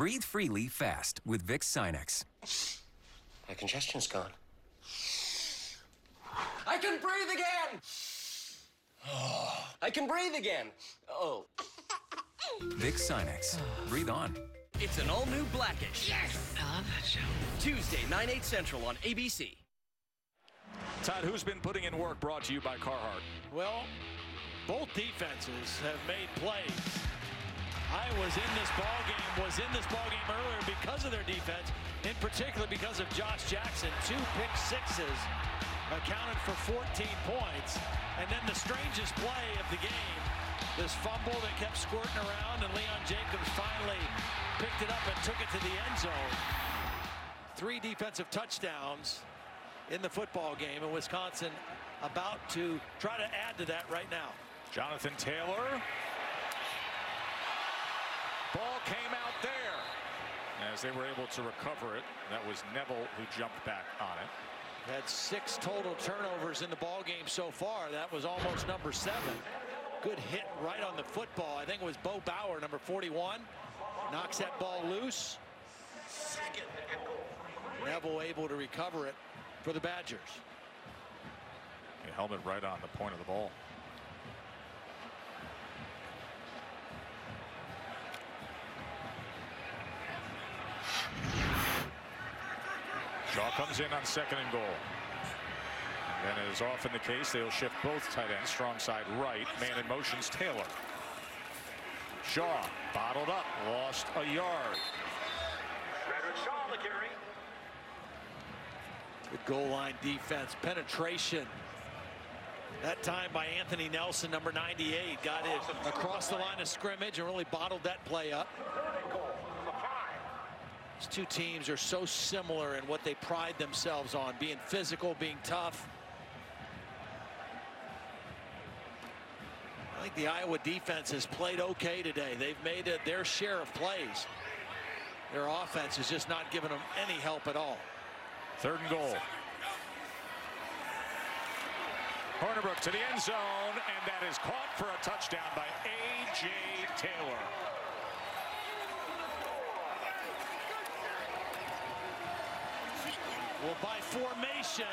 Breathe freely fast with Vicks Sinex. My congestion's gone. I can breathe again! I can breathe again. Oh. Vicks Sinex. Breathe on. It's an all new Blackish. Yes! I love that show. Tuesday, 9, 8 central on ABC. Todd, who's been putting in work brought to you by Carhartt? Well, both defenses have made plays. Iowa's in this ball game, was in this ball game earlier because of their defense, in particular because of Josh Jackson. Two pick sixes accounted for 14 points. And then the strangest play of the game, this fumble that kept squirting around, and Leon Jacobs finally picked it up and took it to the end zone. Three defensive touchdowns in the football game, and Wisconsin about to try to add to that right now. Jonathan Taylor. Ball came out there. As they were able to recover it, that was Neuville who jumped back on it. Had six total turnovers in the ball game so far. That was almost number seven. Good hit right on the football. I think it was Bo Bower, number 41. Knocks that ball loose. Neuville able to recover it for the Badgers. A helmet right on the point of the ball. Shaw comes in on second and goal. And as often the case, they'll shift both tight ends, strong side right. Man in motion's Taylor. Shaw bottled up, lost a yard. Bradrick Shaw the carry. Good goal line defense, penetration. That time by Anthony Nelson, number 98, got it across the line of scrimmage and really bottled that play up. These two teams are so similar in what they pride themselves on, being physical, being tough. I think the Iowa defense has played okay today. They've made it their share of plays. Their offense is just not giving them any help at all. Third and goal. Hornibrook to the end zone, and that is caught for a touchdown by A.J. Taylor. Well, by formation,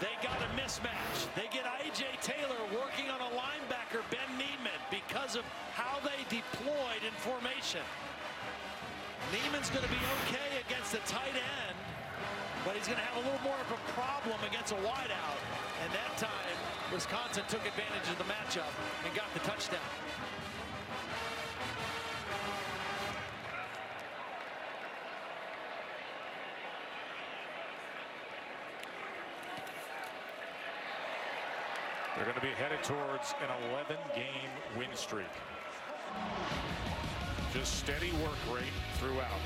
they got a mismatch. They get A.J. Taylor working on a linebacker, Ben Niemann, because of how they deployed in formation. Niemann's going to be okay against the tight end, but he's going to have a little more of a problem against a wideout. And that time, Wisconsin took advantage of the matchup and got the touchdown. They're going to be headed towards an 11-game win streak. Just steady work rate throughout.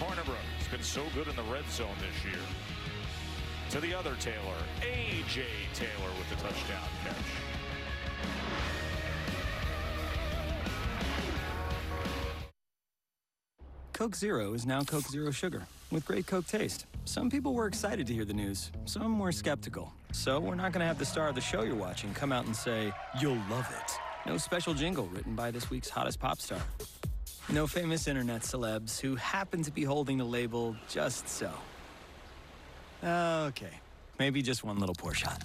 Hornibrook has been so good in the red zone this year. To the other Taylor, A.J. Taylor with the touchdown catch. Coke Zero is now Coke Zero Sugar with great Coke taste. Some people were excited to hear the news, some were skeptical. So we're not going to have the star of the show you're watching come out and say, You'll love it. No special jingle written by this week's hottest pop star. No famous internet celebs who happen to be holding the label just so. Okay, maybe just one little pour shot.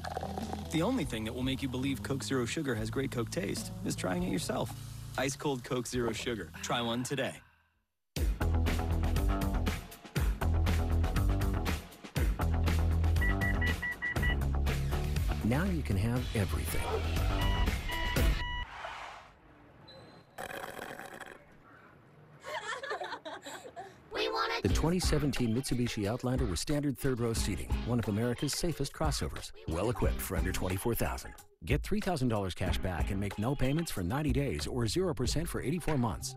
The only thing that will make you believe Coke Zero Sugar has great Coke taste is trying it yourself. Ice cold Coke Zero Sugar. Try one today. Now you can have everything. The 2017 Mitsubishi Outlander with standard third row seating, one of America's safest crossovers, well equipped for under 24,000. Get $3,000 cash back and make no payments for 90 days or 0% for 84 months.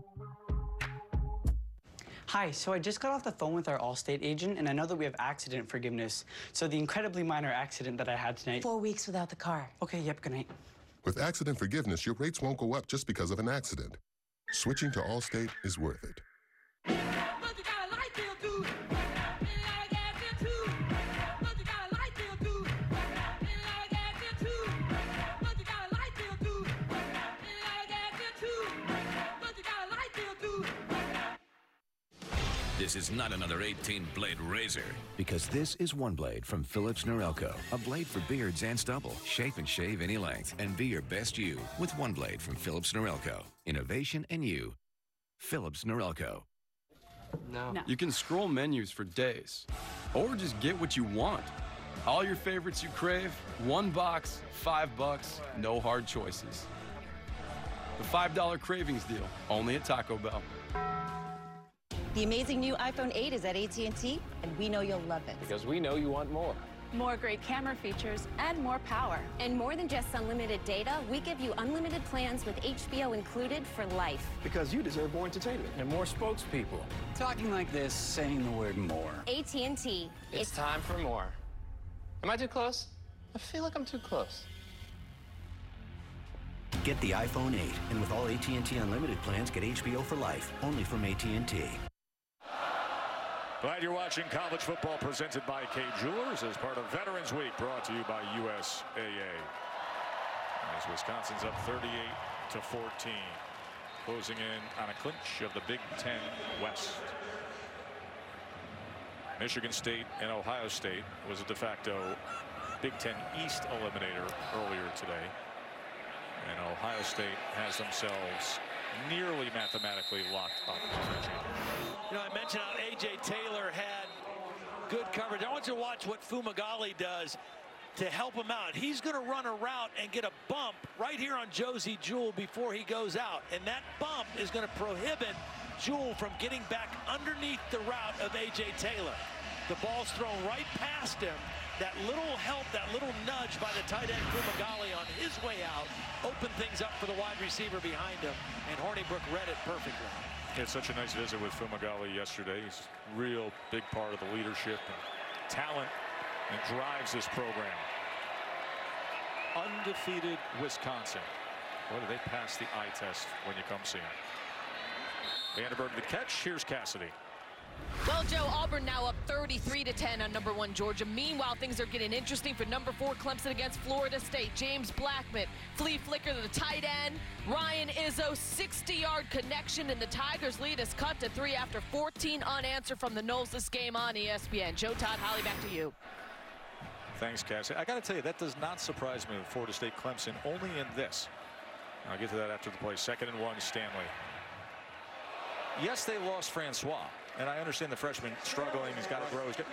Hi, so I just got off the phone with our Allstate agent, and I know that we have accident forgiveness. So the incredibly minor accident that I had tonight. Four weeks without the car. Okay, yep, good night. With accident forgiveness, your rates won't go up just because of an accident. Switching to Allstate is worth it. This is not another 18 blade razor. Because this is one blade from Philips Norelco. A blade for beards and stubble. Shape and shave any length and be your best you with one blade from Philips Norelco. Innovation and you. Philips Norelco. No. You can scroll menus for days, or just get what you want. All your favorites you crave, one box, five bucks, no hard choices. The $5 cravings deal, only at Taco Bell. The amazing new iPhone 8 is at AT&T, and we know you'll love it. Because we know you want more. More great camera features and more power. And more than just unlimited data, we give you unlimited plans with HBO included for life. Because you deserve more entertainment. And more spokespeople. Talking like this, saying the word more. AT&T. It's, it's time for more. Am I too close? I feel like I'm too close. Get the iPhone 8, and with all AT&T unlimited plans, get HBO for life, only from AT&T. Glad you're watching college football presented by Kay Jewelers as part of Veterans Week brought to you by USAA. As Wisconsin's up 38 to 14, closing in on a clinch of the Big Ten West. Michigan State and Ohio State was a de facto Big Ten East eliminator earlier today. And Ohio State has themselves nearly mathematically locked up. You know, I mentioned how A.J. Taylor had good coverage. I want you to watch what Fumagalli does to help him out. He's going to run a route and get a bump right here on Josey Jewell before he goes out. And that bump is going to prohibit Jewell from getting back underneath the route of A.J. Taylor. The ball's thrown right past him. That little help, that little nudge by the tight end Fumagalli on his way out opened things up for the wide receiver behind him. And Hornibrook read it perfectly. Had such a nice visit with Fumagalli yesterday. He's a real big part of the leadership and talent and drives this program. Undefeated Wisconsin. Boy, do they pass the eye test when you come see them. Vandenberg the catch. Here's Cassidy. Well, Joe, Auburn now up 33 to 10 on number one Georgia. Meanwhile, things are getting interesting for number four Clemson against Florida State. James Blackman, flea flicker to the tight end. Ryan Izzo, 60-yard connection, and the Tigers lead is cut to three after 14 unanswered from the Noles this game on ESPN. Joe Todd, Holly, back to you. Thanks, Cassie. I got to tell you, that does not surprise me with Florida State Clemson, only in this. I'll get to that after the play. Second and one, Stanley. Yes, they lost Francois. And I understand the freshman struggling. He's got to grow. Got,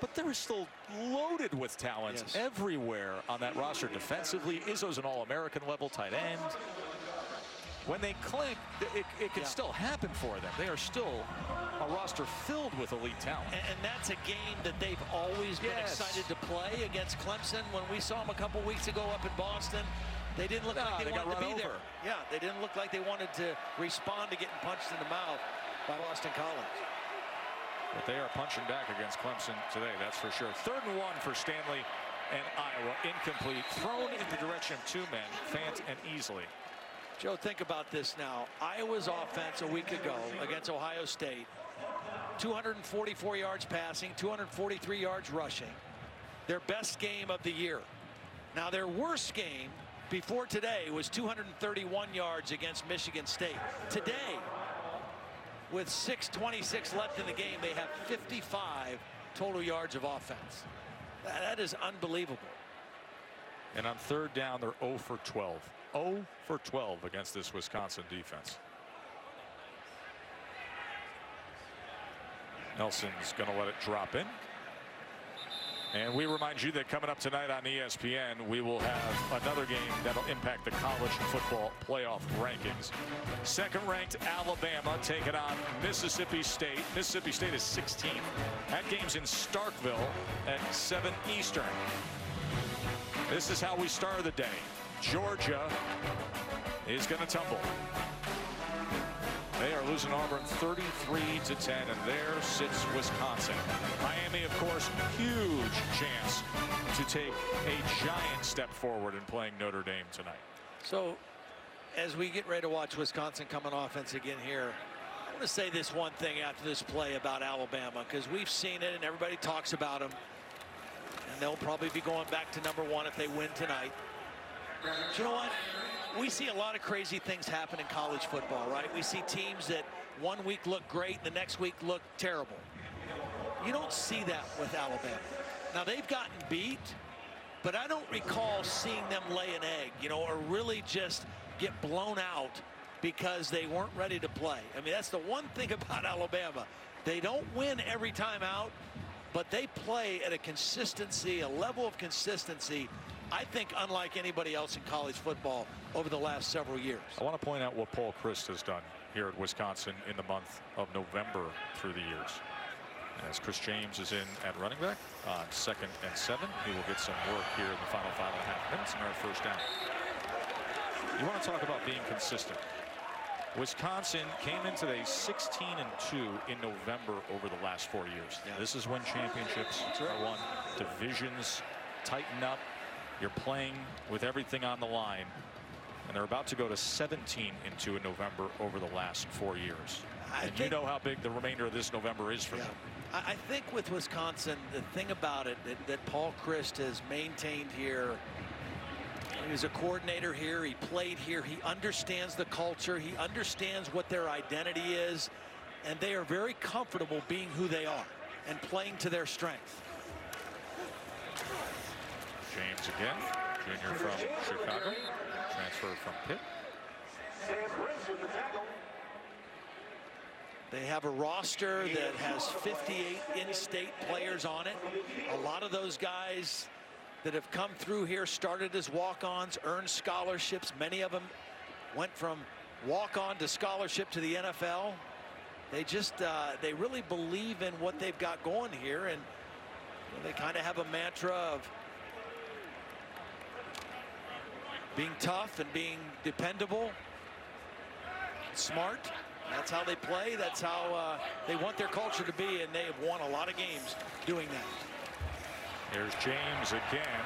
but they're still loaded with talent yes. everywhere on that roster defensively. Izzo's an All-American level tight end. When they click, it, it can yeah. still happen for them. They are still a roster filled with elite talent. And, and that's a game that they've always been yes. excited to play against Clemson. When we saw them a couple weeks ago up in Boston, they didn't look no, like they, they wanted to be over. there. Yeah, they didn't look like they wanted to respond to getting punched in the mouth by Boston College. But they are punching back against Clemson today, that's for sure. Third and one for Stanley and Iowa. Incomplete. Thrown in the direction of two men, Fant and Easley. Joe, think about this now. Iowa's offense a week ago against Ohio State, 244 yards passing, 243 yards rushing. Their best game of the year. Now, their worst game before today was 231 yards against Michigan State. Today, with 6.26 left in the game, they have 55 total yards of offense. that is unbelievable. And on third down, they're 0 for 12. 0 for 12 against this Wisconsin defense. Nelson's going to let it drop in. And we remind you that coming up tonight on ESPN, we will have another game that'll impact the college football playoff rankings. Second ranked Alabama taking on Mississippi State. Mississippi State is 16th. That game's in Starkville at 7 Eastern. This is how we start the day. Georgia is going to tumble. They are losing Auburn 33 to 10, and there sits Wisconsin. Miami, of course, huge chance to take a giant step forward in playing Notre Dame tonight. So, as we get ready to watch Wisconsin come on offense again here, I want to say this one thing after this play about Alabama, because we've seen it and everybody talks about them. And they'll probably be going back to number one if they win tonight. But you know what? We see a lot of crazy things happen in college football, right? We see teams that one week look great, and the next week look terrible. You don't see that with Alabama. Now they've gotten beat, but I don't recall seeing them lay an egg, you know, or really just get blown out because they weren't ready to play. I mean, that's the one thing about Alabama. They don't win every time out, but they play at a consistency, a level of consistency, I think unlike anybody else in college football over the last several years. I want to point out what Paul Chryst has done here at Wisconsin in the month of November through the years. As Chris James is in at running back on second and seven, he will get some work here in the final five and a half minutes in our first down. You want to talk about being consistent. Wisconsin came into a 16 and 2 in November over the last four years. Yeah. This is when championships right. are won. Divisions tighten up. You're playing with everything on the line. And they're about to go to 17 and 2 in November over the last four years. I and you know how big the remainder of this November is for yeah. them. I think with Wisconsin, the thing about it that, that Paul Chryst has maintained here he was a coordinator here. He played here. He understands the culture. He understands what their identity is. And they are very comfortable being who they are and playing to their strength. James again, junior from Chicago, transfer from Pitt. They have a roster that has 58 in-state players on it. A lot of those guys that have come through here, started as walk-ons, earned scholarships. Many of them went from walk-on to scholarship to the NFL. They just, uh, they really believe in what they've got going here, and you know, they kind of have a mantra of being tough and being dependable, smart. That's how they play. That's how uh, they want their culture to be, and they have won a lot of games doing that. Here's James again.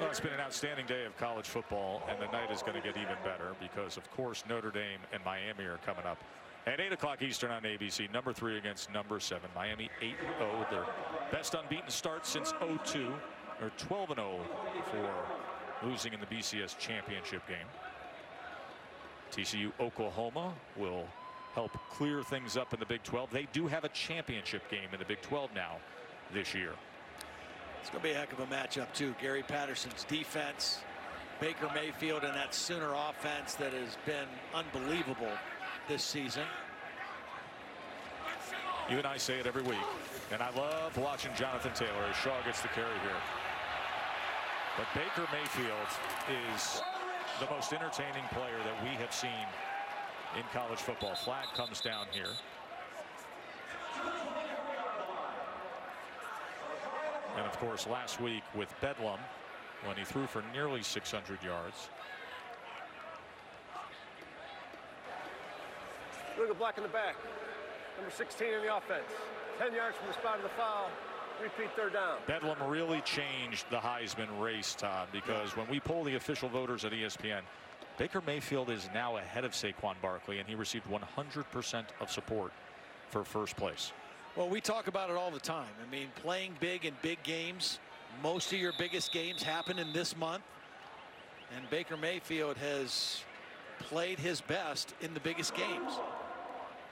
Well, it's been an outstanding day of college football, and the night is going to get even better because, of course, Notre Dame and Miami are coming up at 8 o'clock Eastern on ABC. Number three against number seven. Miami 8-0. Their best unbeaten start since 02, or 12-0 for losing in the BCS championship game. TCU Oklahoma will help clear things up in the Big 12. They do have a championship game in the Big 12 now this year. It's going to be a heck of a matchup, too. Gary Patterson's defense, Baker Mayfield, and that Sooner offense that has been unbelievable this season. You and I say it every week, and I love watching Jonathan Taylor as Shaw gets the carry here. But Baker Mayfield is the most entertaining player that we have seen in college football. Flag comes down here. And of course, last week with Bedlam, when he threw for nearly 600 yards. Look at Black in the back. Number 16 in the offense. 10 yards from the spot of the foul. Repeat third down. Bedlam really changed the Heisman race, Todd, because when we poll the official voters at ESPN, Baker Mayfield is now ahead of Saquon Barkley, and he received 100% of support for first place. Well, we talk about it all the time. I mean, playing big in big games. Most of your biggest games happen in this month. And Baker Mayfield has played his best in the biggest games.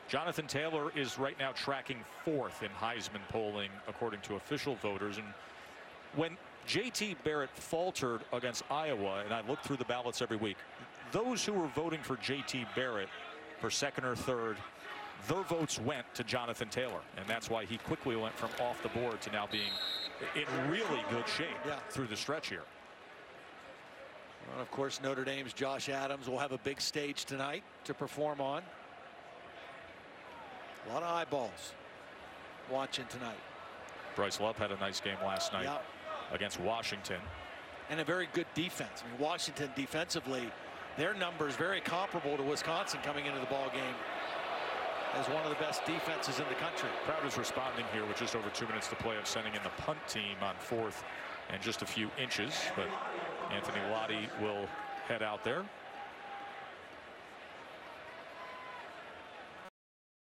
Jonathan Taylor is right now tracking fourth in Heisman polling, according to official voters. And when J.T. Barrett faltered against Iowa, and I look through the ballots every week, those who were voting for J.T. Barrett for second or third their votes went to Jonathan Taylor, and that's why he quickly went from off the board to now being in really good shape yeah. through the stretch here. Well, of course, Notre Dame's Josh Adams will have a big stage tonight to perform on. A lot of eyeballs watching tonight. Bryce Love had a nice game last night against Washington. And a very good defense. I mean, Washington defensively, their numbers very comparable to Wisconsin coming into the ball game as one of the best defenses in the country. Crowd is responding here with just over two minutes to play of sending in the punt team on fourth and just a few inches. But Anthony Lotti will head out there.